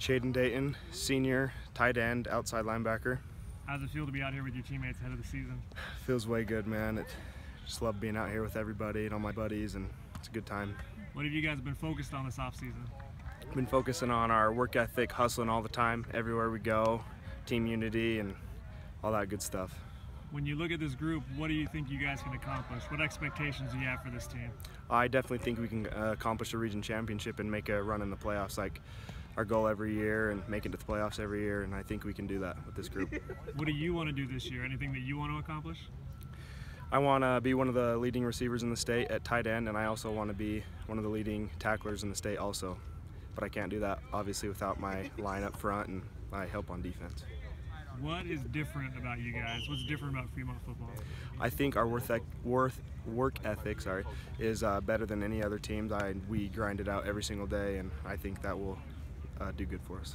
Chaedon Dayton, senior, tight end, outside linebacker. How's it feel to be out here with your teammates ahead of the season? Feels way good, man. It just love being out here with everybody and all my buddies, and it's a good time. What have you guys been focused on this offseason? Been focusing on our work ethic, hustling all the time, everywhere we go, team unity, and all that good stuff. When you look at this group, what do you think you guys can accomplish? What expectations do you have for this team? I definitely think we can uh, accomplish a region championship and make a run in the playoffs like our goal every year and make it to the playoffs every year and I think we can do that with this group. What do you want to do this year? Anything that you want to accomplish? I want to be one of the leading receivers in the state at tight end and I also want to be one of the leading tacklers in the state also. But I can't do that obviously without my line up front and my help on defense. What is different about you guys? What's different about Fremont football? I think our worth, worth work ethic, sorry, is uh, better than any other teams. I we grind it out every single day, and I think that will uh, do good for us.